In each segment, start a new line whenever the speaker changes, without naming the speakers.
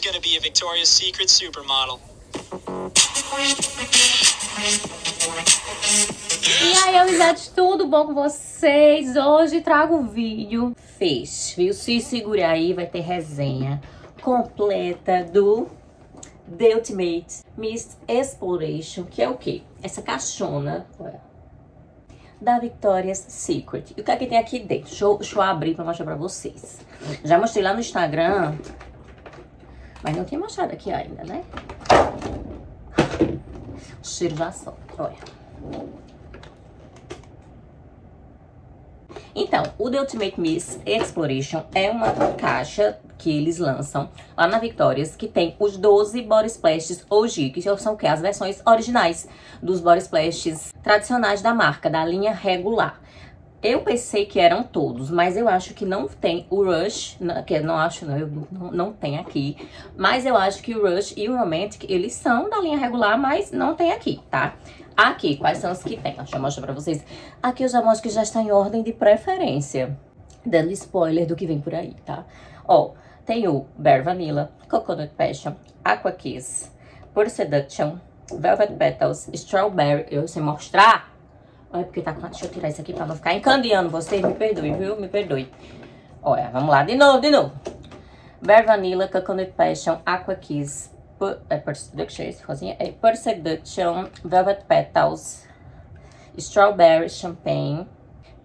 gonna be a Victoria's Secret supermodel.
E aí, amizade, tudo bom com vocês? Hoje trago um vídeo Fez, viu? Se segure aí, vai ter resenha completa do The Ultimate Miss Exploration, que é o quê? Essa caixona da Victoria's Secret. E o que é que tem aqui dentro? Deixa eu, deixa eu abrir pra mostrar pra vocês. Já mostrei lá no Instagram, mas não tinha mostrado aqui ainda, né? O cheiro já solta, olha. Então, o The Ultimate Miss Exploration é uma caixa que eles lançam lá na Victoria's, que tem os 12 Body Splashes OG, que são que? As versões originais dos Body Splashes tradicionais da marca, da linha regular. Eu pensei que eram todos, mas eu acho que não tem o Rush, que não acho não, eu não, não tem aqui. Mas eu acho que o Rush e o Romantic, eles são da linha regular, mas não tem aqui, tá? Aqui, quais são os que tem? Deixa eu mostrar pra vocês. Aqui eu já mostro que já está em ordem de preferência. Dando spoiler do que vem por aí, tá? Ó, tem o Bare Vanilla, Coconut Passion, Aqua Kiss, Pure Seduction, Velvet Petals, Strawberry. Eu sei mostrar Olha, porque tá... Deixa eu tirar isso aqui pra não ficar encandeando vocês. Me perdoe, viu? Me perdoe. Olha, vamos lá. De novo, de novo. Bare Vanilla, Coconut Passion, Aqua Kiss, é, Pur Seduction? É Pur Seduction, Velvet Petals, Strawberry Champagne,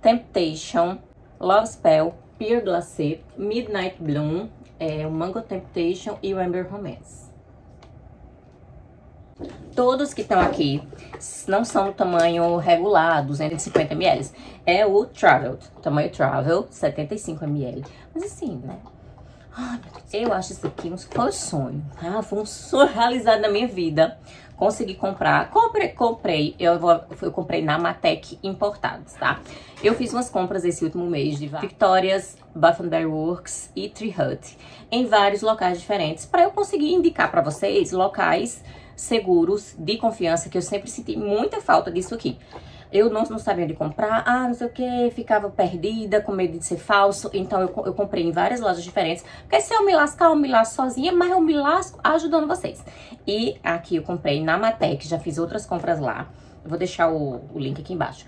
Temptation, Love Spell, Pure Glacé, Midnight Bloom, é, o Mango Temptation e o Amber Romance. Todos que estão aqui não são do tamanho regular, 250 ml. É o Travel, tamanho Travel, 75 ml. Mas assim, né? Ai, eu acho isso aqui um, sonho, tá? Foi um sonho realizado na minha vida. Consegui comprar, comprei, comprei, eu, vou, eu comprei na Matec importados, tá? Eu fiz umas compras esse último mês de Victoria's, Bath Berry Works e Tree Hut em vários locais diferentes para eu conseguir indicar para vocês locais seguros, de confiança, que eu sempre senti muita falta disso aqui. Eu não, não sabia onde comprar, ah, não sei o que, ficava perdida, com medo de ser falso. Então eu, eu comprei em várias lojas diferentes. Porque se eu me lascar, eu me lasco sozinha, mas eu me lasco ajudando vocês. E aqui eu comprei na Matec, já fiz outras compras lá. vou deixar o, o link aqui embaixo.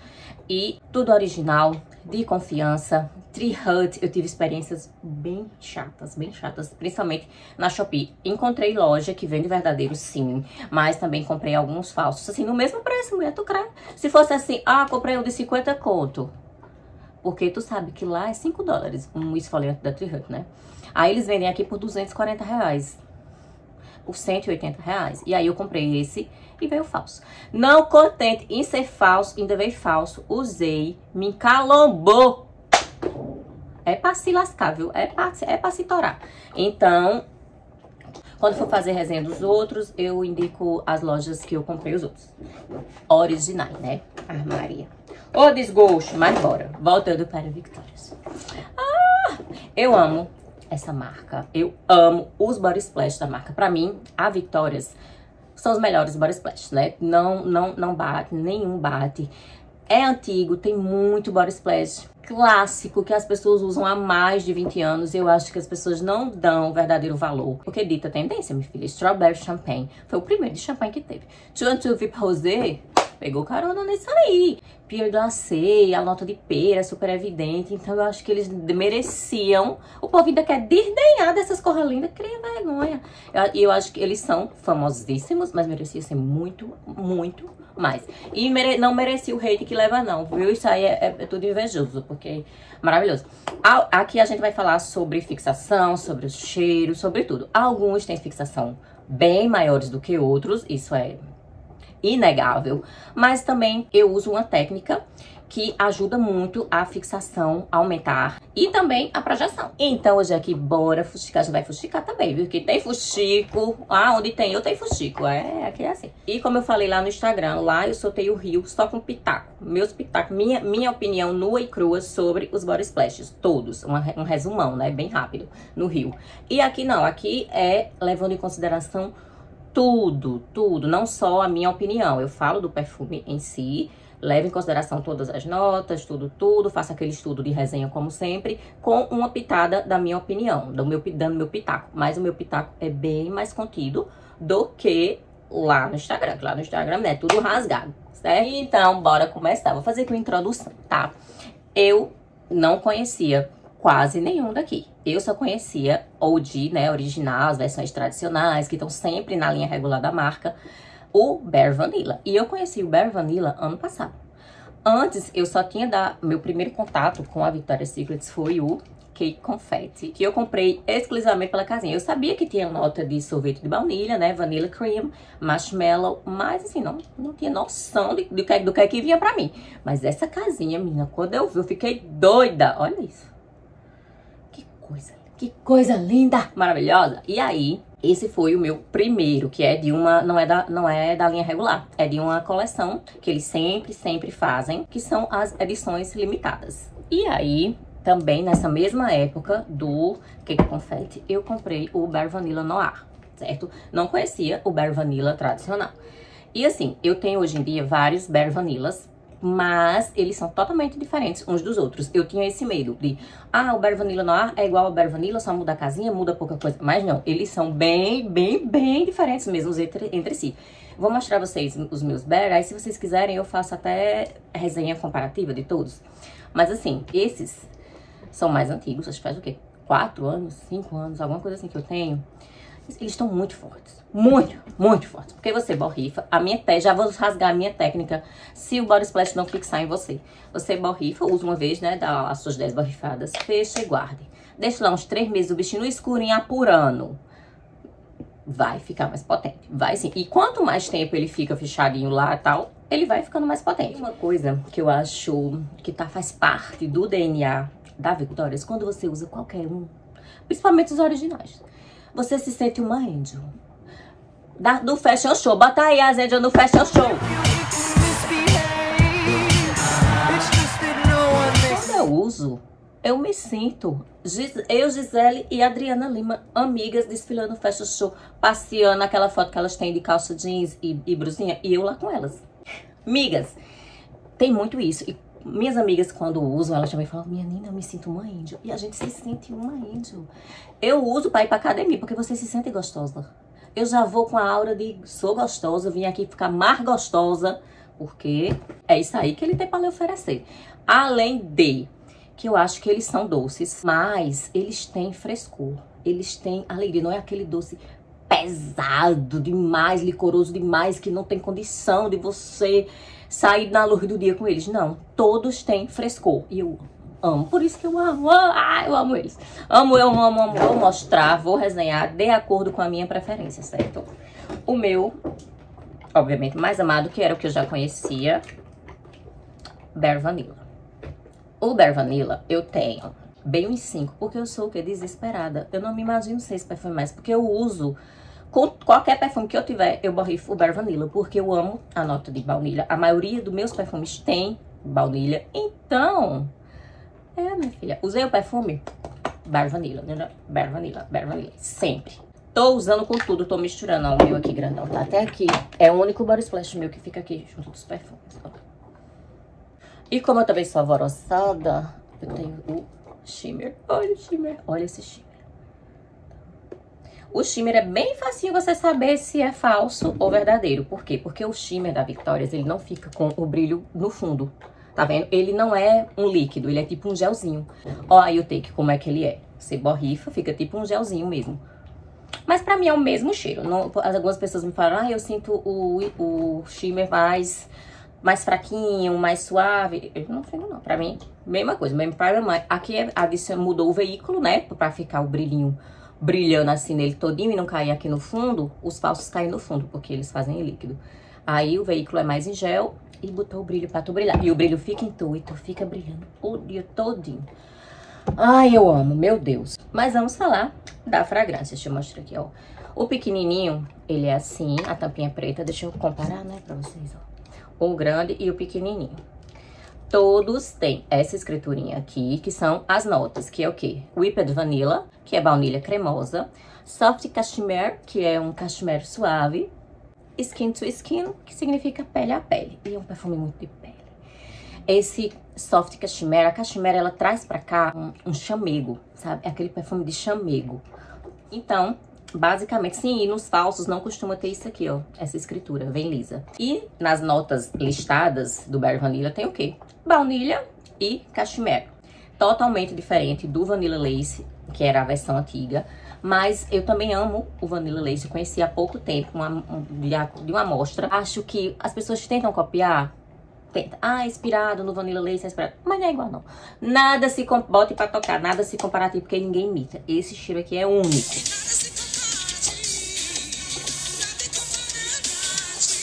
E tudo original, de confiança. Tree Hut, eu tive experiências bem chatas, bem chatas, principalmente na Shopee. Encontrei loja que vende verdadeiro, sim, mas também comprei alguns falsos, assim, no mesmo preço, mulher, tu crê? Se fosse assim, ah, comprei um de 50 conto, porque tu sabe que lá é 5 dólares um esfoliante da Tree Hut, né? Aí eles vendem aqui por 240 reais por 180 reais. E aí eu comprei esse e veio falso. Não contente em ser falso, ainda veio falso, usei, me encalombou. É pra se lascar, viu? É pra, é pra se torar. Então, quando for fazer resenha dos outros, eu indico as lojas que eu comprei os outros. Originais, né? Armaria. Ô desgosto, mas bora. Voltando para Victoria's. Ah, eu amo essa marca. Eu amo os body splash da marca. Pra mim, a Victoria's são os melhores body splash, né? Não, não, não bate, nenhum bate. É antigo, tem muito body splash clássico que as pessoas usam há mais de 20 anos. Eu acho que as pessoas não dão o verdadeiro valor. Porque dita tendência, minha filha. Strawberry Champagne foi o primeiro de champanhe que teve. Chuan Vip Rosé pegou carona nisso aí. Pierre Glacé, a nota de pera, super evidente. Então eu acho que eles mereciam. O povo ainda quer desdenhar dessas corras lindas, cria vergonha. E eu, eu, acho que eles são famosíssimos, mas mereciam ser muito, muito mais. E mere, não merecia o hate que leva, não, viu? Isso aí é, é, é tudo invejoso, porque maravilhoso. Aqui a gente vai falar sobre fixação, sobre o cheiro, sobre tudo. Alguns têm fixação bem maiores do que outros, isso é inegável, mas também eu uso uma técnica que ajuda muito a fixação aumentar e também a projeção. Então, hoje aqui, bora fuxicar. Já vai fuxicar também, viu? Que tem fuxico. Ah, onde tem eu, tem fuxico. É, aqui é assim. E como eu falei lá no Instagram, lá eu soltei o rio só com pitaco. Meus pitacos, minha, minha opinião nua e crua sobre os body splashes. Todos. Um resumão, né? Bem rápido no rio. E aqui não. Aqui é levando em consideração tudo, tudo, não só a minha opinião. Eu falo do perfume em si, Leve em consideração todas as notas, tudo, tudo. Faça aquele estudo de resenha, como sempre, com uma pitada da minha opinião, do meu, dando meu pitaco. Mas o meu pitaco é bem mais contido do que lá no Instagram. Lá no Instagram é tudo rasgado, certo? Então, bora começar. Vou fazer aqui uma introdução, tá? Eu não conhecia quase nenhum daqui. Eu só conhecia OG, né, original, as versões tradicionais, que estão sempre na linha regular da marca o Bear Vanilla. E eu conheci o Bear Vanilla ano passado. Antes, eu só tinha dado... Meu primeiro contato com a Victoria's Secrets foi o Cake Confetti, que eu comprei exclusivamente pela casinha. Eu sabia que tinha nota de sorvete de baunilha, né? Vanilla cream, marshmallow, mas assim, não, não tinha noção de, do, que, do que, que vinha pra mim. Mas essa casinha, menina, quando eu vi, eu fiquei doida. Olha isso. Que coisa, que coisa linda, maravilhosa. E aí, esse foi o meu primeiro, que é de uma, não é da, não é da linha regular, é de uma coleção que eles sempre, sempre fazem, que são as edições limitadas. E aí, também nessa mesma época do Cake Confetti, eu comprei o Bear Vanilla Noir, certo? Não conhecia o Bear Vanilla tradicional. E assim, eu tenho hoje em dia vários Bear Vanillas, mas eles são totalmente diferentes uns dos outros. Eu tinha esse medo de, ah, o Vanilla Noir é igual ao Vanilla, só muda a casinha, muda pouca coisa. Mas não, eles são bem, bem, bem diferentes mesmo entre, entre si. Vou mostrar vocês os meus Bear, aí se vocês quiserem eu faço até resenha comparativa de todos. Mas assim, esses são mais antigos, acho que faz o quê? Quatro anos, cinco anos, alguma coisa assim que eu tenho eles estão muito fortes. Muito, muito fortes. Porque você borrifa, a minha técnica, já vou rasgar a minha técnica, se o body splash não fixar em você. Você borrifa, usa uma vez, né, dá as suas 10 borrifadas, fecha e guarde. Deixa lá uns 3 meses o bichinho no escurinho apurando. Vai ficar mais potente, vai sim. E quanto mais tempo ele fica fechadinho lá e tal, ele vai ficando mais potente. Uma coisa que eu acho que tá, faz parte do DNA da Victorious, quando você usa qualquer um, principalmente os originais você se sente uma angel. Da, do fashion show. Bota aí as angel no fashion show. Quando eu uso, eu me sinto. Eu, Gisele e Adriana Lima, amigas, desfilando fashion show, passeando aquela foto que elas têm de calça jeans e, e brusinha, e eu lá com elas. Amigas, tem muito isso. E minhas amigas, quando usam, elas também falam, minha Nina, eu me sinto uma angel. E a gente se sente uma angel. Eu uso pra ir pra academia, porque você se sente gostosa. Eu já vou com a aura de sou gostosa, vim aqui ficar mais gostosa, porque é isso aí que ele tem pra lhe oferecer. Além de que eu acho que eles são doces, mas eles têm frescor, eles têm alegria, não é aquele doce pesado demais, licoroso demais, que não tem condição de você sair na luz do dia com eles. Não, todos têm frescor. E eu amo, por isso que eu amo, ah, eu amo eles. Amo, eu amo, amo, amo. Vou mostrar, vou resenhar de acordo com a minha preferência, certo? O meu, obviamente, mais amado, que era o que eu já conhecia, Bear Vanilla. O Bear Vanilla eu tenho bem uns 5, porque eu sou o que? Desesperada. Eu não me imagino seis perfumes porque eu uso com qualquer perfume que eu tiver, eu borrifo o Bear Vanilla, porque eu amo a nota de baunilha. A maioria dos meus perfumes tem baunilha. Então, é, minha filha, usei o perfume Bear Vanilla, né? Bear Vanilla, Bear Vanilla, sempre. Tô usando com tudo, tô misturando. Ó, o meu aqui grandão, tá até aqui. É o único body splash meu que fica aqui junto dos perfumes, ó. E como eu também sou alvoroçada, eu tenho o shimmer. Olha o shimmer, olha esse shimmer. O shimmer é bem facinho você saber se é falso ou verdadeiro. Por quê? Porque o shimmer da Victoria's, ele não fica com o brilho no fundo. Tá vendo? Ele não é um líquido, ele é tipo um gelzinho. Ó aí o take, como é que ele é. Você borrifa, fica tipo um gelzinho mesmo. Mas pra mim é o mesmo cheiro. Não, algumas pessoas me falam, ah, eu sinto o, o shimmer mais, mais fraquinho, mais suave. Eu não sinto não. Pra mim, mesma coisa, mesmo para Aqui é, mudou o veículo, né? Pra ficar o brilhinho brilhando assim nele todinho e não cair aqui no fundo, os falsos caem no fundo, porque eles fazem em líquido. Aí o veículo é mais em gel e botou o brilho pra tu brilhar. E o brilho fica intuito, fica brilhando o dia todinho. Ai, eu amo, meu Deus. Mas vamos falar da fragrância. Deixa eu mostrar aqui, ó. O pequenininho, ele é assim, a tampinha preta. Deixa eu comparar, né, pra vocês, ó. O grande e o pequenininho todos têm essa escriturinha aqui, que são as notas, que é o quê? Whipped Vanilla, que é baunilha cremosa. Soft Cashmere, que é um cashmere suave. Skin to Skin, que significa pele a pele. E é um perfume muito de pele. esse soft cashmere. A cashmere, ela traz pra cá um, um chamego, sabe? É aquele perfume de chamego. Então, basicamente, sim, e nos falsos não costuma ter isso aqui, ó. Essa escritura, vem lisa. E nas notas listadas do Berry Vanilla tem o quê? Baunilha e cashmere. Totalmente diferente do Vanilla Lace, que era a versão antiga. Mas eu também amo o Vanilla Lace. Eu conheci há pouco tempo, uma, um, de uma amostra. Acho que as pessoas tentam copiar. Tenta. Ah, inspirado no Vanilla Lace, é inspirado. Mas não é igual, não. Nada se... Bote pra tocar, nada se comparativo, porque ninguém imita. Esse cheiro aqui é único.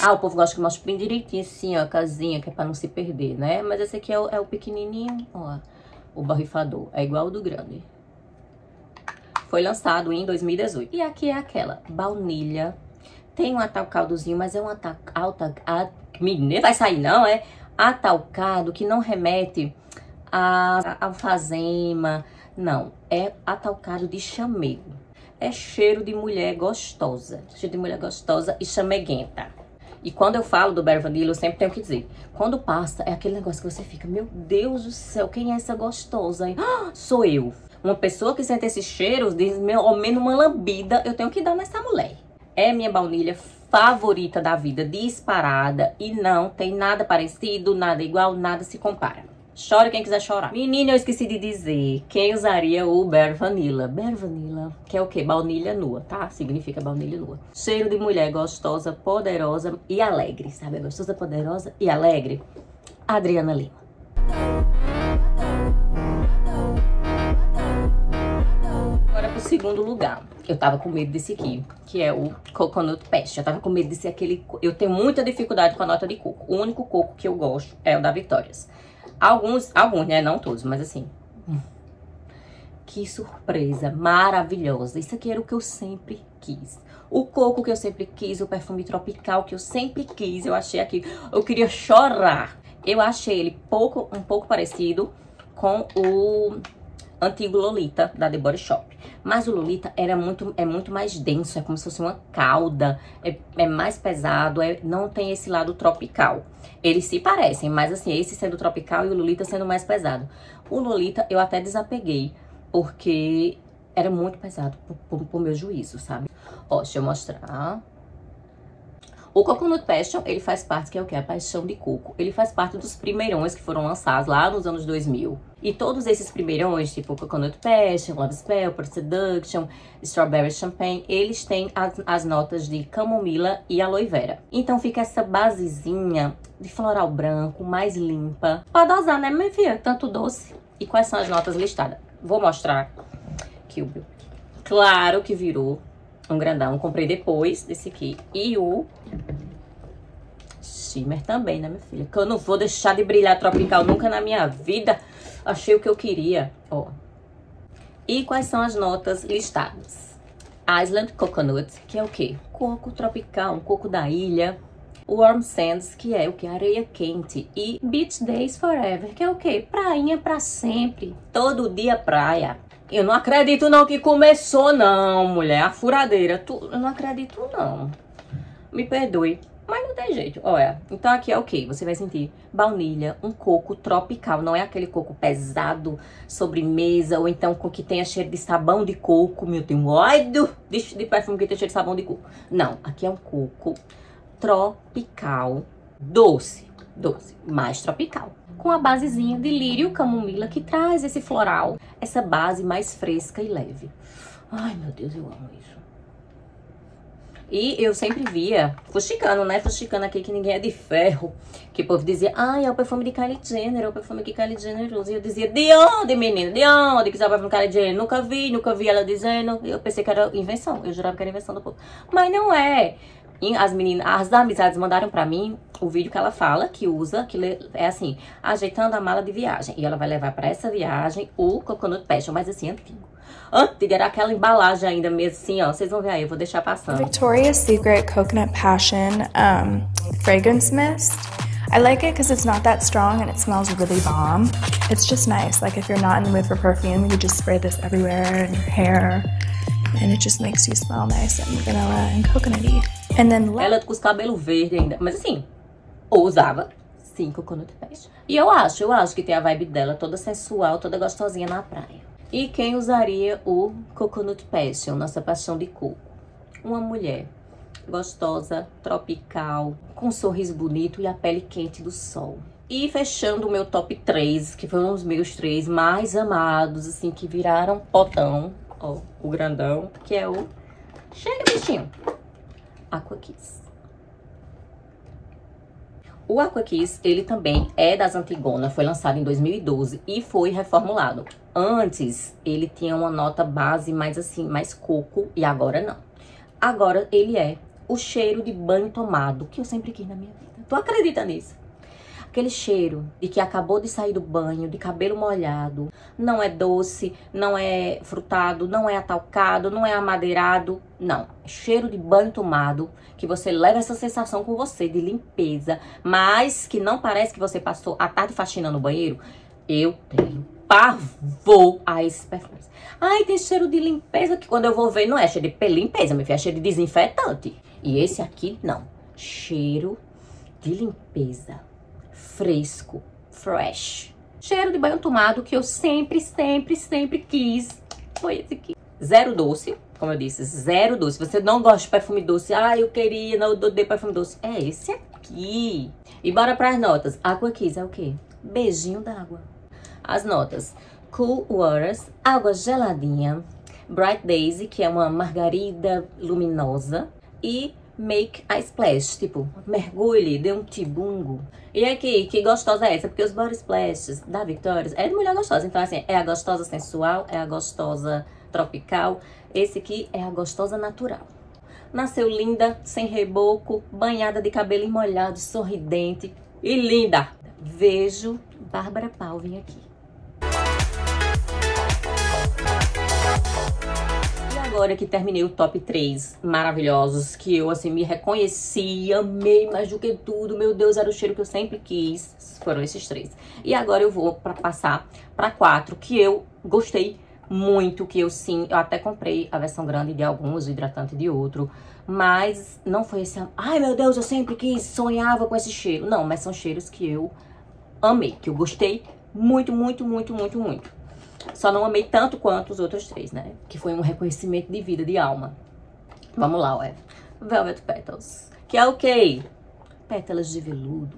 Ah, o povo gosta que mostre bem direitinho assim, ó, a casinha, que é pra não se perder, né? Mas esse aqui é o, é o pequenininho, ó, o borrifador. É igual o do grande. Foi lançado em 2018. E aqui é aquela, baunilha. Tem um atalcadozinho, mas é um atalcado... Menina, vai sair não, é? Atalcado que não remete a alfazema. Não, é atalcado de chamego. É cheiro de mulher gostosa. Cheiro de mulher gostosa e chameguenta. E quando eu falo do Bear Vanilla, eu sempre tenho que dizer. Quando passa, é aquele negócio que você fica, meu Deus do céu, quem é essa gostosa? Ah, sou eu. Uma pessoa que sente esses cheiros diz, meu, ao menos uma lambida eu tenho que dar nessa mulher. É minha baunilha favorita da vida, disparada. E não tem nada parecido, nada igual, nada se compara. Chore quem quiser chorar. Menina, eu esqueci de dizer quem usaria o Bear Vanilla. Bear Vanilla, que é o quê? Baunilha nua, tá? Significa baunilha nua. Cheiro de mulher gostosa, poderosa e alegre, sabe? Gostosa, poderosa e alegre. Adriana Lima. segundo lugar, eu tava com medo desse aqui, que é o Coconut Pest. Eu tava com medo de ser aquele... Eu tenho muita dificuldade com a nota de coco. O único coco que eu gosto é o da Victoria's. Alguns, alguns, né? Não todos, mas assim... Que surpresa maravilhosa. Isso aqui era o que eu sempre quis. O coco que eu sempre quis, o perfume tropical que eu sempre quis. Eu achei aqui... Eu queria chorar. Eu achei ele pouco, um pouco parecido com o antigo Lolita da The Body Shop. Mas o Lolita era muito, é muito mais denso, é como se fosse uma cauda, é, é mais pesado, é, não tem esse lado tropical. Eles se parecem, mas assim, esse sendo tropical e o Lolita sendo mais pesado. O Lolita eu até desapeguei, porque era muito pesado pro, pro meu juízo, sabe? Ó, deixa eu mostrar. O Coconut Passion, ele faz parte, que é o que? A paixão de coco. Ele faz parte dos primeirões que foram lançados lá nos anos 2000. E todos esses primeirões, tipo Coconut Passion, Love Spell, Per Seduction, Strawberry Champagne, eles têm as, as notas de camomila e aloe vera. Então fica essa basezinha de floral branco, mais limpa. Pode dosar, né, minha filha? Tanto doce. E quais são as notas listadas? Vou mostrar o Claro que virou um grandão. Comprei depois desse aqui. E o shimmer também, né, minha filha? Que eu não vou deixar de brilhar tropical nunca na minha vida. Achei o que eu queria, ó. E quais são as notas listadas? Island Coconut, que é o quê? Coco tropical, um coco da ilha. Warm Sands, que é o que? Areia quente. E Beach Days Forever, que é o quê? Prainha pra sempre. Todo dia praia. Eu não acredito não que começou não, mulher. A furadeira. Tu, eu não acredito não. Me perdoe. Mas não tem jeito. Olha, então aqui é o que? Você vai sentir baunilha, um coco tropical. Não é aquele coco pesado, sobremesa, ou então que tenha cheiro de sabão de coco. Meu, tem um ódio de, de perfume que tem cheiro de sabão de coco. Não, aqui é um coco tropical, doce, doce, mais tropical com a basezinha de lírio camomila que traz esse floral, essa base mais fresca e leve. Ai, meu Deus, eu amo isso. E eu sempre via, fuxicando, né? Fuxicando aqui que ninguém é de ferro. Que o povo dizia, ai, é o perfume de Kylie Jenner, é o perfume que Kylie Jenner usa. E eu dizia, de onde, menina? De onde que é o perfume de Kylie Jenner? Nunca vi, nunca vi ela dizendo. Eu pensei que era invenção, eu jurava que era invenção do povo. Mas não é as meninas, as amizades mandaram pra mim o vídeo que ela fala, que usa, que é assim, ajeitando a mala de viagem. E ela vai levar pra essa viagem o Coconut Passion, mas assim, antigo. Antigo, era aquela embalagem ainda mesmo assim, ó. Vocês vão ver aí, eu vou deixar passando.
Victoria's Secret Coconut Passion um, Fragrance Mist. I like it because it's not that strong and it smells really bomb. It's just nice. Like if you're not in the mood for perfume, you just spray this everywhere in your hair. And it just makes you smell nice and vanilla and coconutty. And then
Ela com os cabelos verdes ainda. Mas assim, ou usava Sim, Coconut Passion. E eu acho, eu acho que tem a vibe dela toda sensual, toda gostosinha na praia. E quem usaria o Coconut Passion, nossa paixão de coco? Uma mulher gostosa, tropical, com um sorriso bonito e a pele quente do sol. E fechando o meu top 3, que foram os meus três mais amados, assim, que viraram potão, ó, o grandão, que é o... Chega, bichinho! Aqua Kiss. O Aqua Kiss, ele também é das Antigona, foi lançado em 2012 e foi reformulado. Antes, ele tinha uma nota base mais assim, mais coco, e agora não. Agora ele é o cheiro de banho tomado, que eu sempre quis na minha vida. Tu acredita nisso? Aquele cheiro de que acabou de sair do banho, de cabelo molhado, não é doce, não é frutado, não é atalcado, não é amadeirado, não. É cheiro de banho tomado, que você leva essa sensação com você de limpeza, mas que não parece que você passou a tarde faxina no banheiro. Eu tenho pavor a esses perfumes. Ai, tem cheiro de limpeza que quando eu vou ver não é cheiro de limpeza, meu filho, é cheiro de desinfetante. E esse aqui não. Cheiro de limpeza fresco, fresh. Cheiro de banho tomado que eu sempre, sempre, sempre quis. Foi esse aqui. Zero doce, como eu disse, zero doce. Você não gosta de perfume doce, ah, eu queria, não odeio perfume doce. É esse aqui. E bora para as notas. Aqua Kiss é o quê? Beijinho d'água. As notas. Cool Waters, água geladinha. Bright Daisy, que é uma margarida luminosa. E make a splash, tipo, mergulhe, dê um tibungo. E aqui, que gostosa é essa? Porque os body splashes da Victoria's é de mulher gostosa. Então, assim, é a gostosa sensual, é a gostosa tropical. Esse aqui é a gostosa natural. Nasceu linda, sem reboco, banhada de cabelo molhado, sorridente e linda. Vejo Bárbara Palvin aqui. Agora que terminei o top 3 maravilhosos, que eu, assim, me reconheci, amei mais do que tudo. Meu Deus, era o cheiro que eu sempre quis. Foram esses três. E agora eu vou pra passar pra quatro, que eu gostei muito, que eu sim, eu até comprei a versão grande de alguns, o hidratante de outro. Mas não foi esse, ai meu Deus, eu sempre quis, sonhava com esse cheiro. Não, mas são cheiros que eu amei, que eu gostei muito, muito, muito, muito, muito. Só não amei tanto quanto os outros três, né? Que foi um reconhecimento de vida, de alma. Vamos lá, ué. Velvet Petals. Que é o quê? Pétalas de veludo.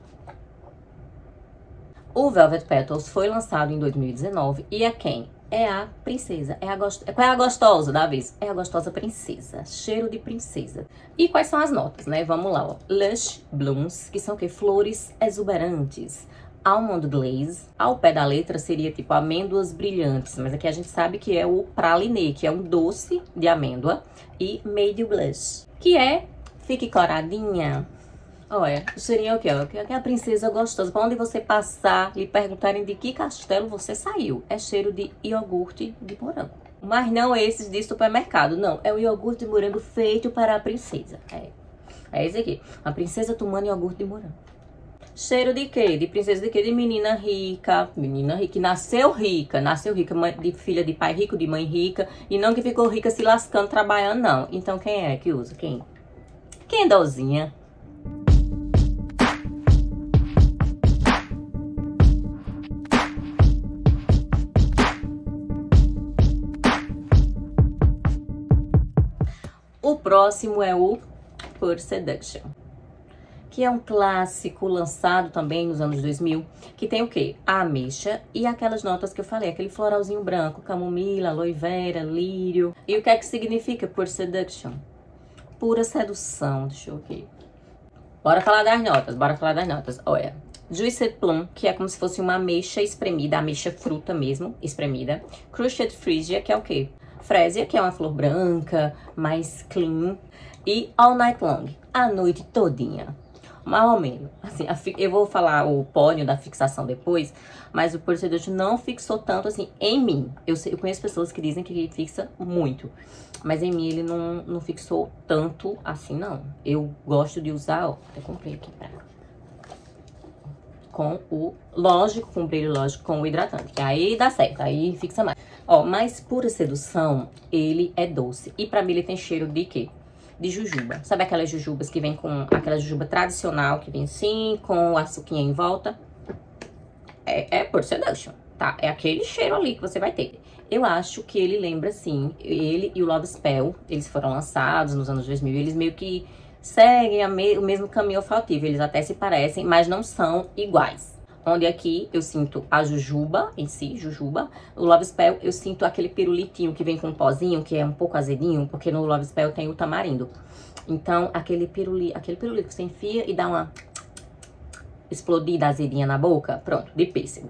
O Velvet Petals foi lançado em 2019 e é quem? É a princesa. É a gost... Qual é a gostosa da vez? É a gostosa princesa. Cheiro de princesa. E quais são as notas, né? Vamos lá, ó. Lush Blooms, que são o quê? Flores exuberantes almond glaze. Ao pé da letra seria tipo amêndoas brilhantes, mas aqui a gente sabe que é o pralinê, que é um doce de amêndoa, e made blush, que é fique coradinha. Olha, é o quê? Que é a princesa gostosa. Pra onde você passar e perguntarem de que castelo você saiu. É cheiro de iogurte de morango. Mas não esses de supermercado, não. É o iogurte de morango feito para a princesa. É, é esse aqui. A princesa tomando iogurte de morango. Cheiro de quê? De princesa de quê? De menina rica. Menina rica, que nasceu rica. Nasceu rica, de filha de pai rico, de mãe rica. E não que ficou rica se lascando, trabalhando, não. Então quem é que usa? Quem? Quem é dozinha? O próximo é o Pure Seduction que é um clássico lançado também nos anos 2000, que tem o quê? A ameixa e aquelas notas que eu falei, aquele floralzinho branco, camomila, aloe vera, lírio. E o que é que significa por seduction? Pura sedução, deixa eu ver. Bora falar das notas, bora falar das notas. Olha, Juiced Plum, que é como se fosse uma ameixa espremida, ameixa fruta mesmo, espremida. Crushed Phrygia, que é o quê? Frésia, que é uma flor branca, mais clean. E All Night Long, a noite todinha mais ou menos. Assim, eu vou falar o pódio da fixação depois, mas o procedor não fixou tanto assim em mim. Eu, sei, eu conheço pessoas que dizem que ele fixa muito, mas em mim ele não, não fixou tanto assim, não. Eu gosto de usar, ó, até comprei aqui pra... Com o, lógico, com o brilho lógico, com o hidratante, que aí dá certo, aí fixa mais. Ó, mas pura sedução, ele é doce. E pra mim ele tem cheiro de quê? De jujuba. Sabe aquelas jujubas que vem com aquela jujuba tradicional, que vem assim, com a suquinha em volta? É, é por seduction, tá? É aquele cheiro ali que você vai ter. Eu acho que ele lembra, sim, ele e o Love Spell, eles foram lançados nos anos 2000, eles meio que seguem me o mesmo caminho olfativo, eles até se parecem, mas não são iguais. Onde aqui eu sinto a jujuba em si, jujuba. No Love Spell eu sinto aquele pirulitinho que vem com um pozinho, que é um pouco azedinho, porque no Love Spell tem o tamarindo. Então, aquele piruli, aquele pirulito que você enfia e dá uma explodida azedinha na boca, pronto, de pêssego.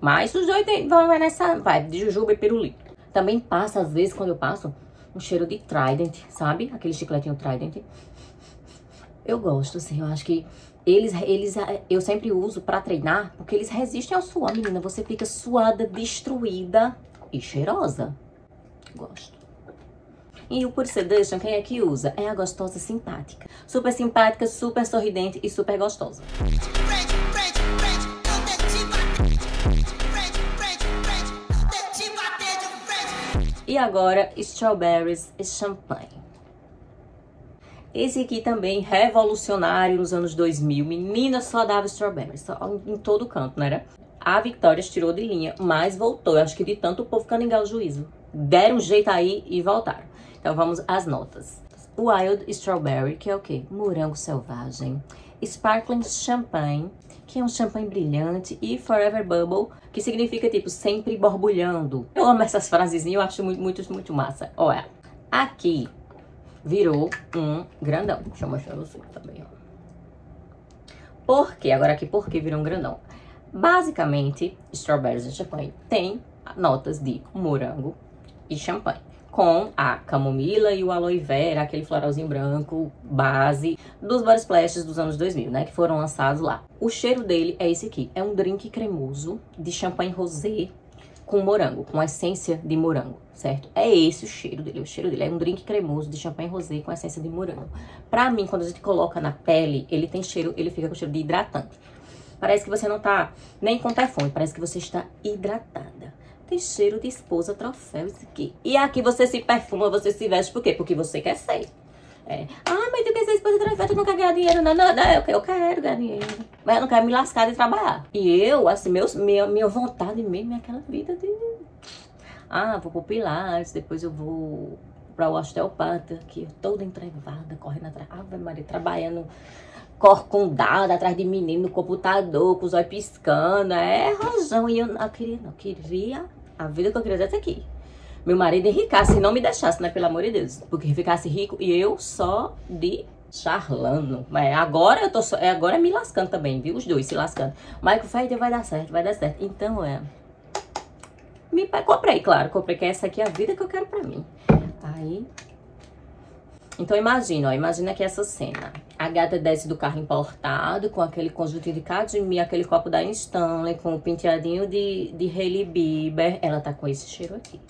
Mas os dois vão nessa vibe de jujuba e pirulito. Também passa, às vezes, quando eu passo, um cheiro de Trident, sabe? Aquele chicletinho Trident. Eu gosto, assim, eu acho que eles, eles, eu sempre uso pra treinar, porque eles resistem ao suor, menina. Você fica suada, destruída e cheirosa. Gosto. E o Pure Seduction, quem é que usa? É a gostosa simpática. Super simpática, super sorridente e super gostosa. E agora, Strawberries e Champagne. Esse aqui também, revolucionário nos anos 2000. Menina só dava strawberry, só em todo canto, não era? A Victoria tirou de linha, mas voltou. Eu acho que de tanto o povo caningar o juízo. Deram um jeito aí e voltaram. Então vamos às notas. Wild Strawberry, que é o quê? Morango selvagem. Sparkling Champagne, que é um champanhe brilhante. E Forever Bubble, que significa, tipo, sempre borbulhando. Eu amo essas frasezinhas, eu acho muito, muito, muito massa. Olha, aqui virou um grandão. Deixa eu mostrar você também, ó. Por quê? Agora aqui, por que virou um grandão? Basicamente, Strawberries e Champanhe tem notas de morango e champanhe. Com a camomila e o aloe vera, aquele floralzinho branco, base dos body splashes dos anos 2000, né? Que foram lançados lá. O cheiro dele é esse aqui. É um drink cremoso de champanhe rosé com morango, com essência de morango, certo? É esse o cheiro dele. O cheiro dele é um drink cremoso de champanhe rosé com essência de morango. Pra mim, quando a gente coloca na pele, ele tem cheiro, ele fica com cheiro de hidratante. Parece que você não tá nem com telefone, parece que você está hidratada. Tem cheiro de esposa troféu isso aqui. E aqui você se perfuma, você se veste por quê? Porque você quer ser. É. Ah, mas tu quer ser esposa troféu, tu não quer ganhar dinheiro, não, não, não, eu, quero ganhar dinheiro. Mas eu não quero me lascar de trabalhar. E eu, assim, meus, minha, minha vontade mesmo é aquela vida de... Ah, vou pro Pilates, depois eu vou pra o osteopata, que toda entrevada, correndo atrás. Ave Maria, trabalhando corcundada atrás de menino no computador, com os olhos piscando. É rojão. E eu não queria, não queria. A vida que eu queria até aqui meu marido enricasse e não me deixasse, né? Pelo amor de Deus. Porque ficasse rico e eu só de charlando. Mas agora eu tô só, é, agora é me lascando também, viu? Os dois se lascando. Michael Fader vai dar certo, vai dar certo. Então é. Me comprei, claro, comprei que essa aqui é a vida que eu quero pra mim. Aí. Então imagina, ó, imagina que essa cena. A gata desce do carro importado, com aquele conjunto de cadmia, aquele copo da Stanley, com o penteadinho de, de Hailey Bieber. Ela tá com esse cheiro aqui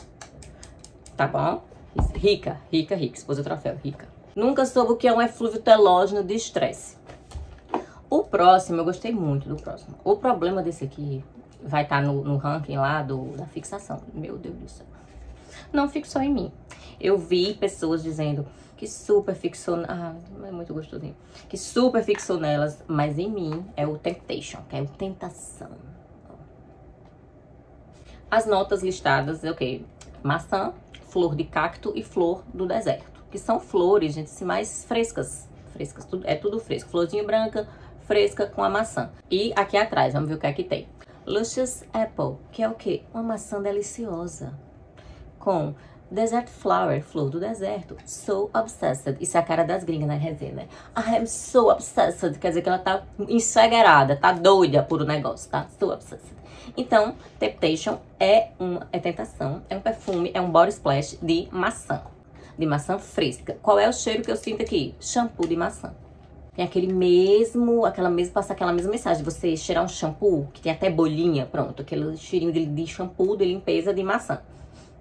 tá bom? Rica, rica, rica, esposa troféu, rica. Nunca soube o que é um eflúvio telógeno de estresse. O próximo, eu gostei muito do próximo. O problema desse aqui vai estar tá no, no, ranking lá do, da fixação. Meu Deus do céu. Não fixou em mim. Eu vi pessoas dizendo que super fixou... Ah, é muito gostosinho. Que super fixou nelas, mas em mim é o Temptation, que é o Tentação. As notas listadas, ok. Maçã, flor de cacto e flor do deserto, que são flores, gente, assim, mais frescas. Frescas, tudo, é tudo fresco. Florzinha branca, fresca com a maçã. E aqui atrás, vamos ver o que é que tem. Luscious Apple, que é o quê? Uma maçã deliciosa. Com Desert Flower, flor do deserto. So obsessed. Isso é a cara das gringas na resenha, né? I am so obsessed. Quer dizer que ela tá encegueirada, tá doida por o negócio, tá? So obsessed. Então, Temptation é uma é tentação, é um perfume, é um body splash de maçã, de maçã fresca. Qual é o cheiro que eu sinto aqui? Shampoo de maçã. Tem aquele mesmo, aquela mesma, passa aquela mesma mensagem você cheirar um shampoo, que tem até bolinha, pronto, aquele cheirinho de, de shampoo de limpeza de maçã.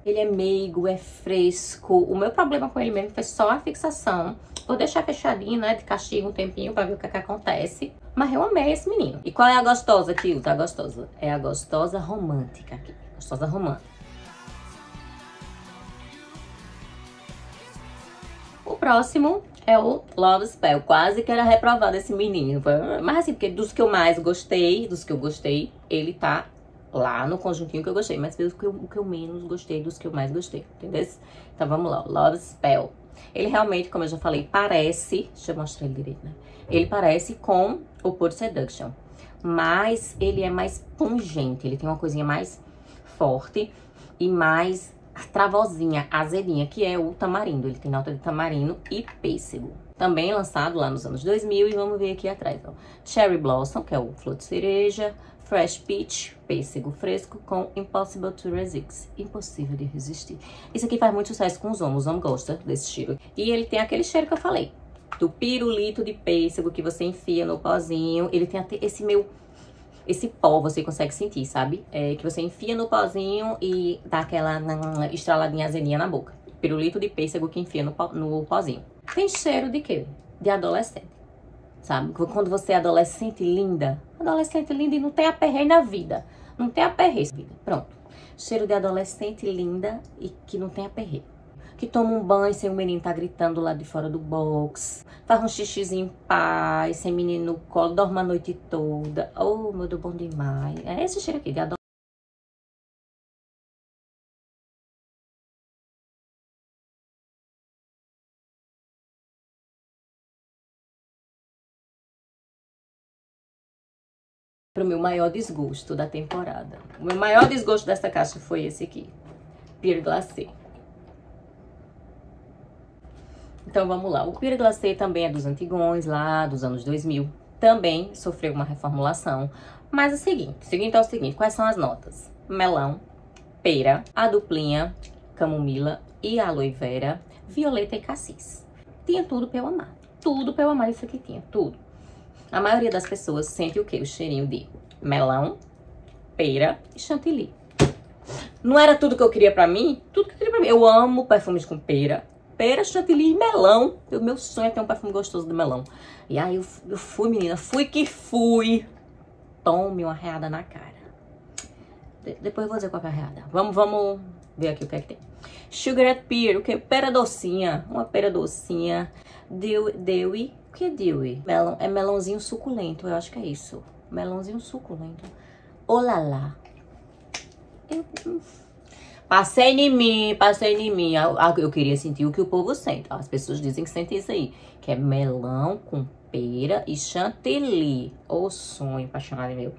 Ele é meigo, é fresco. O meu problema com ele mesmo foi só a fixação. Vou deixar fechadinho, né, de castigo um tempinho pra ver o que, é que acontece. Mas eu amei esse menino. E qual é a gostosa que usa? A gostosa. É a gostosa romântica aqui. Gostosa romântica. O próximo é o Love Spell. Quase que era reprovado esse menino. Mas assim, porque dos que eu mais gostei, dos que eu gostei, ele tá lá no conjuntinho que eu gostei. Mas fez o que eu, o que eu menos gostei dos que eu mais gostei, entendeu? Então vamos lá, Love Spell. Ele realmente, como eu já falei, parece... Deixa eu mostrar ele direito, né? Ele parece com o Pure Seduction. Mas ele é mais pungente, ele tem uma coisinha mais forte e mais travosinha, azedinha, que é o tamarindo. Ele tem nota de tamarindo e pêssego. Também lançado lá nos anos 2000 e vamos ver aqui atrás, ó. Cherry Blossom, que é o flor de cereja, Fresh Peach, pêssego fresco com Impossible to Resist, impossível de resistir. Isso aqui faz muito sucesso com os homens, os homens gostam desse cheiro. E ele tem aquele cheiro que eu falei, do pirulito de pêssego que você enfia no pozinho. Ele tem até esse meu esse pó você consegue sentir, sabe? É, que você enfia no pozinho e dá aquela estraladinha azedinha na boca. Pirulito de pêssego que enfia no, no pozinho. Tem cheiro de quê? De adolescente. Sabe? Quando você é adolescente linda. Adolescente linda e não tem aperreio na vida. Não tem aperreio na vida. Pronto. Cheiro de adolescente linda e que não tem aperreio que toma um banho sem o menino tá gritando lá de fora do box, faz um xixizinho em paz, sem menino no colo, dorme a noite toda. Oh, meu Deus, bom demais. É esse cheiro aqui de adolescente. Para o meu maior desgosto da temporada. O meu maior desgosto dessa caixa foi esse aqui. Pire Glacé. Então vamos lá. O Pire Glacé também é dos antigões, lá dos anos 2000. Também sofreu uma reformulação. Mas é o seguinte, o seguinte é o seguinte, quais são as notas? Melão, pera, a duplinha, camomila e aloe vera, violeta e cassis. Tinha tudo pra eu amar. Tudo pra eu amar isso aqui tinha, tudo. A maioria das pessoas sente o quê? O cheirinho de melão, pera e chantilly. Não era tudo que eu queria pra mim? Tudo que eu queria pra mim. Eu amo perfumes com pera, pera, chantilly e melão. O meu sonho é ter um perfume gostoso de melão. E aí eu, eu fui, menina, fui que fui. Tome uma reada na cara. De, depois eu vou dizer qual é a reada. Vamos, vamos ver aqui o que é que tem. Sugar Pear, o que? Pera docinha. Uma pera docinha. Dewy, Dewy. O que é Dewy? Melão, é melãozinho suculento, eu acho que é isso. Melãozinho suculento. Olá Eu... Passei em mim, passei em mim. Eu queria sentir o que o povo sente. As pessoas dizem que sentem isso aí. Que é melão com pera e chantilly. Ô sonho apaixonado meu.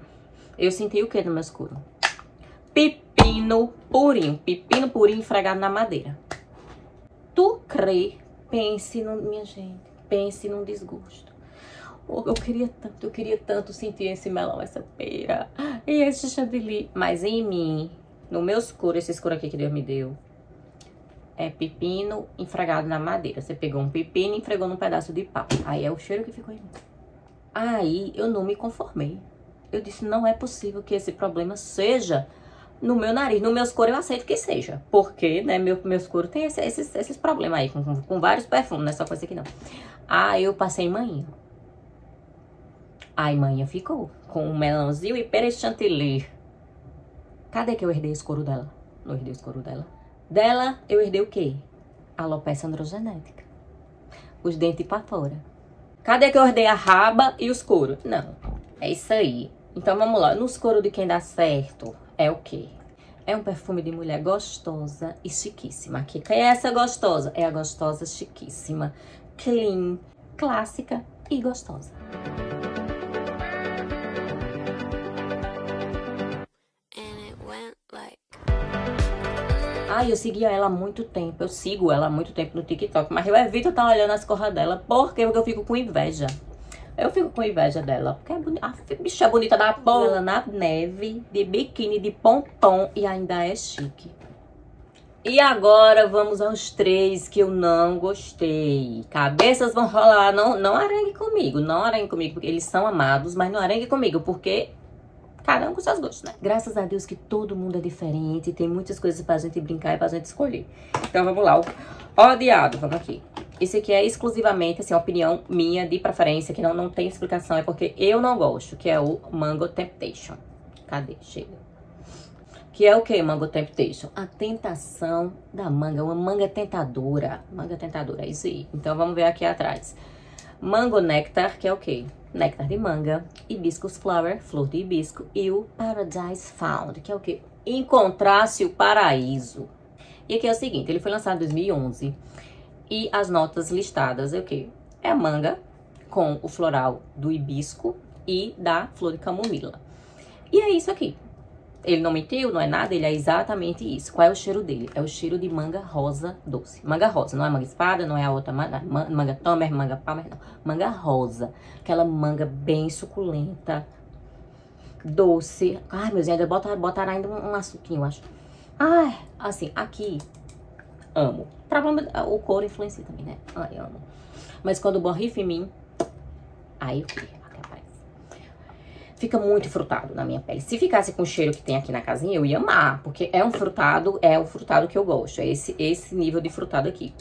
Eu senti o que no meu escuro? Pepino purinho. Pepino purinho fregado na madeira. Tu crê? Pense no... Minha gente, pense num desgosto. Eu queria tanto, eu queria tanto sentir esse melão, essa pera e esse chantilly. Mas em mim, no meu escuro, esse escuro aqui que Deus me deu, é pepino enfregado na madeira. Você pegou um pepino e enfregou num pedaço de pau. Aí é o cheiro que ficou em mim. Aí eu não me conformei. Eu disse, não é possível que esse problema seja no meu nariz. No meu escuro eu aceito que seja. Porque, né, meu, meu escuro tem esse, esses, esses problemas aí, com, com, com vários perfumes, não é só coisa aqui não. Aí eu passei manhã. Aí manhã ficou com um melãozinho e chantilly. Cadê que eu herdei o escuro dela? Não herdei o escuro dela. Dela, eu herdei o quê? Alopecia androgenética. Os dentes pra fora. Cadê que eu herdei a raba e o escuro? Não. É isso aí. Então vamos lá. No escuro de quem dá certo é o quê? É um perfume de mulher gostosa e chiquíssima. Aqui, quem é essa gostosa? É a gostosa chiquíssima, clean, clássica e gostosa. Ai, eu seguia ela há muito tempo. Eu sigo ela há muito tempo no TikTok. Mas eu evito estar olhando as corras dela. Por quê? Porque eu fico com inveja. Eu fico com inveja dela. Porque é bonita. A bicha bonita da porra. Ela na neve, de biquíni, de pompom. E ainda é chique. E agora vamos aos três que eu não gostei. Cabeças vão rolar. Não, não arengue comigo. Não arengue comigo. Porque eles são amados. Mas não arengue comigo. Porque cada um com seus gostos, né? Graças a Deus que todo mundo é diferente, tem muitas coisas pra gente brincar e pra gente escolher. Então vamos lá, odiado, vamos aqui. Esse aqui é exclusivamente, assim, opinião minha de preferência, que não, não tem explicação, é porque eu não gosto, que é o Mango Temptation. Cadê? Chega. Que é o que, Mango Temptation? A tentação da manga, uma manga tentadora. Manga tentadora, é isso aí. Então vamos ver aqui atrás. Mango Nectar, que é o que? Néctar de manga, Hibiscus Flower, flor de hibisco, e o Paradise Found, que é o que? Encontrasse o paraíso. E aqui é o seguinte, ele foi lançado em 2011 e as notas listadas é o que? É a manga com o floral do hibisco e da flor de camomila. E é isso aqui. Ele não mentiu, não é nada, ele é exatamente isso. Qual é o cheiro dele? É o cheiro de manga rosa doce. Manga rosa, não é manga espada, não é a outra manga, manga tomer, manga palmer, não. Manga rosa. Aquela manga bem suculenta, doce. Ai, meus ainda botaram, botaram ainda um, um açuquinho, eu acho. Ai, assim, aqui, amo. Problema, o couro influencia também, né? Ai, amo. Mas quando borrifa em mim, aí o que? Fica muito frutado na minha pele. Se ficasse com o cheiro que tem aqui na casinha, eu ia amar, porque é um frutado, é o frutado que eu gosto, é esse, esse nível de frutado aqui.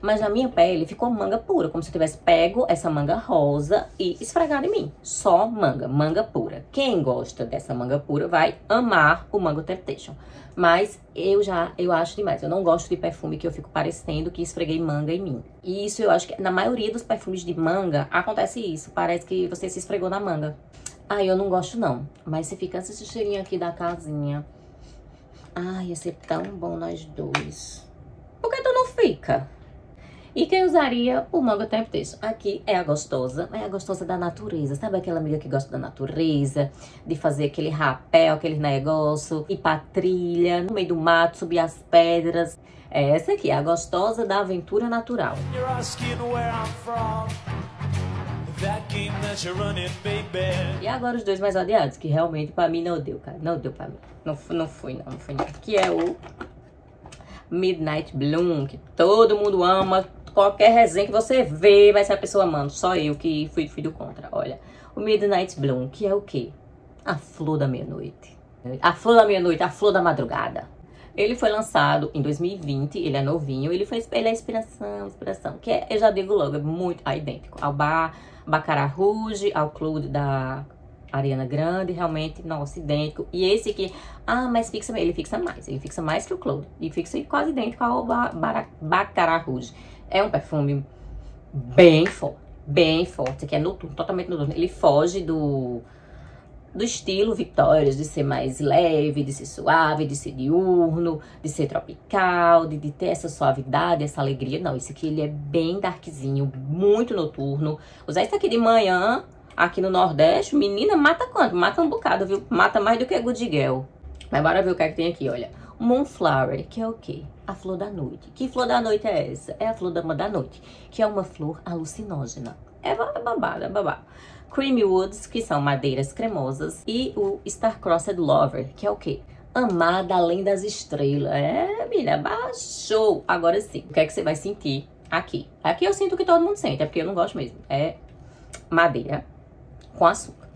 Mas na minha pele ficou manga pura, como se eu tivesse pego essa manga rosa e esfregado em mim. Só manga, manga pura. Quem gosta dessa manga pura vai amar o Mango Temptation. Mas eu já, eu acho demais. Eu não gosto de perfume que eu fico parecendo que esfreguei manga em mim. E isso eu acho que na maioria dos perfumes de manga acontece isso. Parece que você se esfregou na manga. Ai, eu não gosto não. Mas se ficasse esse cheirinho aqui da casinha... Ai, ia ser tão bom nós dois. Por que tu não fica? E quem usaria o Mango Temptation? Aqui é a gostosa, é a gostosa da natureza. Sabe aquela amiga que gosta da natureza? De fazer aquele rapel, aquele negócio, ir pra trilha, no meio do mato, subir as pedras. É essa aqui, a gostosa da aventura natural. You're e agora os dois mais odiados, que realmente pra mim não deu, cara. Não deu pra mim. Não, não foi, não, não foi não. Que é o Midnight Bloom, que todo mundo ama. Qualquer resenha que você vê, vai ser a pessoa amando. Só eu que fui, fui do contra. Olha, o Midnight Bloom, que é o quê? A flor da meia-noite. A flor da meia-noite, a flor da madrugada. Ele foi lançado em 2020, ele é novinho, ele foi ele é inspiração, inspiração, que é, eu já digo logo, é muito idêntico ao bar Baccarat Rouge, ao Clube da Ariana Grande, realmente, nossa, idêntico. E esse aqui, ah, mas fixa, ele fixa mais, ele fixa mais que o Claude. E fixa quase idêntico ao Baccarat Rouge. É um perfume bem forte, bem forte, que é noturno, totalmente noturno. Ele foge do, do estilo Victorious, de ser mais leve, de ser suave, de ser diurno, de ser tropical, de, de, ter essa suavidade, essa alegria. Não, esse aqui ele é bem darkzinho, muito noturno. Usar isso aqui de manhã, aqui no Nordeste, menina, mata quanto? Mata um bocado, viu? Mata mais do que a Good Girl. Mas bora ver o que é que tem aqui, olha. Moonflower, que é o quê? A flor da noite. Que flor da noite é essa? É a flor da, da noite, que é uma flor alucinógena. É babada, é babada. Creamy Woods, que são madeiras cremosas, e o Star-Crossed Lover, que é o quê? Amada além das estrelas. É, menina, baixou. Agora sim, o que é que você vai sentir aqui? Aqui eu sinto que todo mundo sente, é porque eu não gosto mesmo. É madeira com açúcar.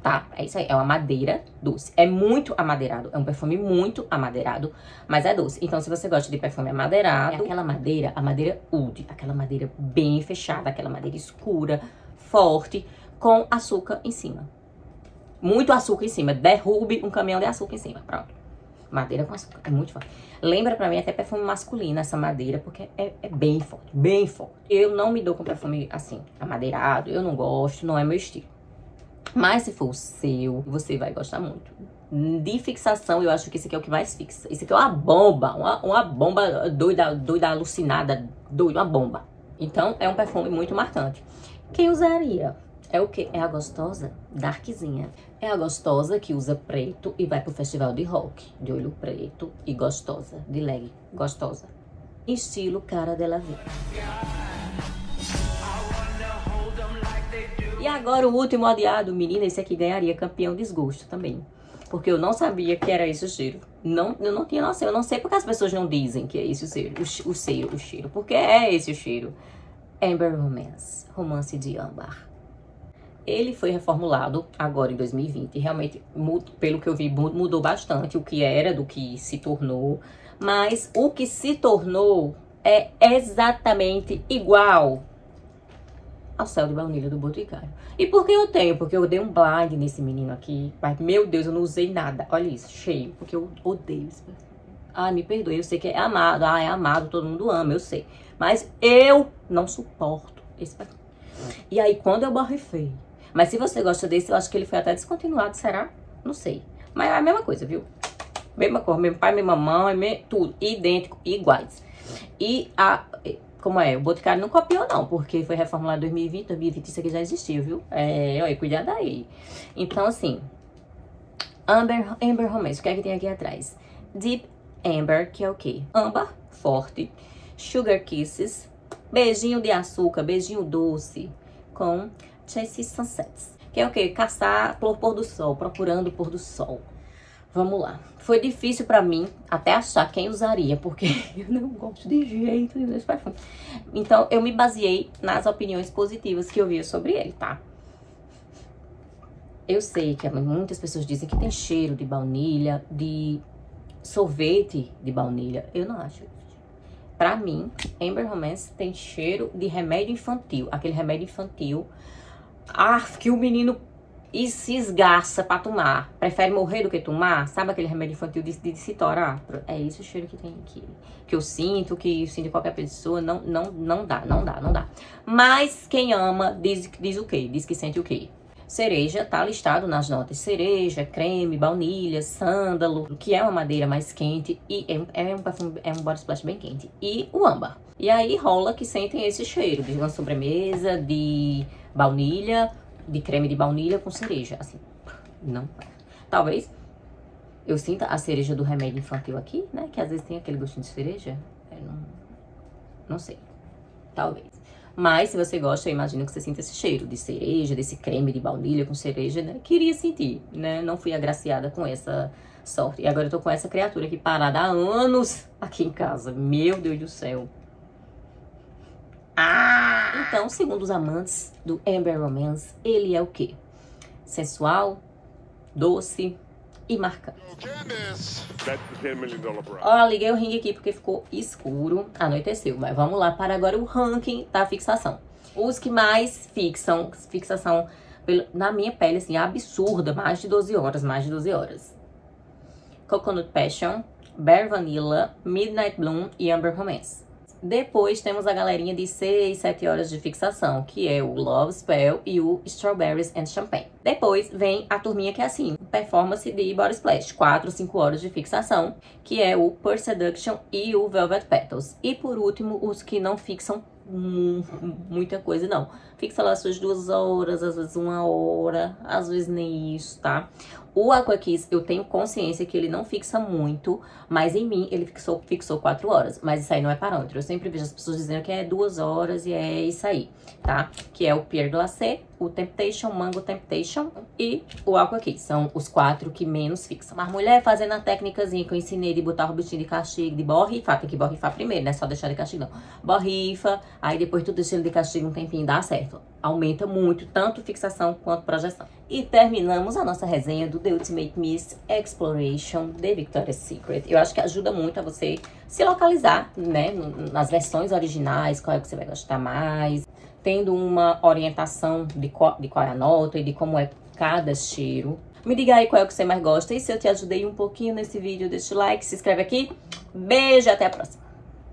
Tá? É isso aí, é uma madeira doce. É muito amadeirado, é um perfume muito amadeirado, mas é doce. Então, se você gosta de perfume amadeirado, é aquela madeira, a madeira oud, aquela madeira bem fechada, aquela madeira escura, forte, com açúcar em cima. Muito açúcar em cima. Derrube um caminhão de açúcar em cima. Pronto. Madeira com açúcar. É muito forte. Lembra pra mim até perfume masculino essa madeira, porque é, é, bem forte, bem forte. Eu não me dou com perfume assim, amadeirado. Eu não gosto, não é meu estilo. Mas se for o seu, você vai gostar muito. De fixação, eu acho que esse aqui é o que mais fixa. Esse aqui é uma bomba, uma, uma bomba doida, doida, alucinada, doida, uma bomba. Então, é um perfume muito marcante. Quem usaria? É o que? É a gostosa darkzinha. É a gostosa que usa preto e vai pro festival de rock. De olho preto e gostosa. De leg. Gostosa. Estilo cara dela vida. E agora o último odiado. Menina, esse aqui ganharia campeão desgosto também. Porque eu não sabia que era esse o cheiro. Não, eu não tinha noção. Eu não sei porque as pessoas não dizem que é esse o cheiro. O, o cheiro, o cheiro. Porque é esse o cheiro. Amber Romance. Romance de âmbar. Ele foi reformulado agora em 2020. Realmente, pelo que eu vi, mudou bastante o que era do que se tornou. Mas o que se tornou é exatamente igual ao céu de baunilha do Boticário. E por que eu tenho? Porque eu dei um blind nesse menino aqui. Mas, meu Deus, eu não usei nada. Olha isso, cheio. Porque eu odeio esse. Ai, me perdoe, eu sei que é amado. Ah, é amado, todo mundo ama, eu sei. Mas eu não suporto esse. E aí, quando eu borrifei. Mas se você gosta desse, eu acho que ele foi até descontinuado, será? Não sei. Mas é a mesma coisa, viu? Mesma cor, mesmo pai, mesma mãe, tudo. Idêntico, iguais. E a como é, o Boticário não copiou não, porque foi reformulado em 2020, 2020 isso aqui já existiu, viu? É, olha, cuidado aí. Então, assim, Amber, Amber Romance, o que é que tem aqui atrás? Deep Amber, que é o quê? Âmbar, forte, Sugar Kisses, beijinho de açúcar, beijinho doce, com Chase Sunsets, que é o quê? Caçar pôr do sol, procurando o pôr do sol. Vamos lá. Foi difícil pra mim até achar quem usaria, porque eu não gosto de jeito nenhum desse perfume. Então, eu me baseei nas opiniões positivas que eu via sobre ele, tá? Eu sei que muitas pessoas dizem que tem cheiro de baunilha, de sorvete de baunilha. Eu não acho. Pra mim, Amber Romance tem cheiro de remédio infantil. Aquele remédio infantil. Ah, que o menino e se esgarça pra tomar. Prefere morrer do que tomar? Sabe aquele remédio infantil de, de citorar? É esse o cheiro que tem aqui. Que eu sinto, que eu sinto qualquer pessoa. Não, não, não dá, não dá, não dá. Mas quem ama diz, diz o quê? Diz que sente o quê? Cereja tá listado nas notas. Cereja, creme, baunilha, sândalo, que é uma madeira mais quente e é, é um perfume, é um body splash bem quente. E o âmbar. E aí rola que sentem esse cheiro de uma sobremesa, de baunilha, de creme de baunilha com cereja. Assim, não. Talvez eu sinta a cereja do remédio infantil aqui, né? Que às vezes tem aquele gostinho de cereja. É, não, não sei. Talvez. Mas se você gosta, eu imagino que você sinta esse cheiro de cereja, desse creme de baunilha com cereja, né? Queria sentir, né? Não fui agraciada com essa sorte. E agora eu tô com essa criatura aqui parada há anos aqui em casa. Meu Deus do céu. Ah! Então, segundo os amantes do Amber Romance, ele é o quê? Sensual, doce e marcante. Ó, liguei o ringue aqui porque ficou escuro, anoiteceu. Mas vamos lá para agora o ranking da fixação. Os que mais fixam, fixação na minha pele, assim, absurda, mais de 12 horas, mais de 12 horas. Coconut Passion, Bare Vanilla, Midnight Bloom e Amber Romance. Depois temos a galerinha de 6, 7 horas de fixação, que é o Love Spell e o Strawberries and Champagne. Depois vem a turminha que é assim, performance de Body Splash, 4, 5 horas de fixação, que é o Pure Seduction e o Velvet Petals. E por último, os que não fixam muita coisa, não. Fixa lá suas duas horas, às vezes uma hora, às vezes nem isso, tá? O Aqua Kiss, eu tenho consciência que ele não fixa muito, mas em mim ele fixou, fixou quatro horas. Mas isso aí não é parâmetro. Eu sempre vejo as pessoas dizendo que é duas horas e é isso aí, tá? Que é o Pierre Glacé, o Temptation, Mango Temptation e o Aqua Kiss. São os quatro que menos fixam. Mas mulher fazendo a técnicazinha que eu ensinei de botar o bichinho de castigo, de borrifar, tem que borrifar primeiro, não é só deixar de castigo não. Borrifa, aí depois tu deixa ele de castigo um tempinho, dá certo aumenta muito, tanto fixação quanto projeção. E terminamos a nossa resenha do The Ultimate Mist Exploration de Victoria's Secret. Eu acho que ajuda muito a você se localizar, né, nas versões originais, qual é que você vai gostar mais, tendo uma orientação de qual, de qual é a nota e de como é cada cheiro. Me diga aí qual é o que você mais gosta e se eu te ajudei um pouquinho nesse vídeo, deixa o like, se inscreve aqui. Beijo, até a próxima!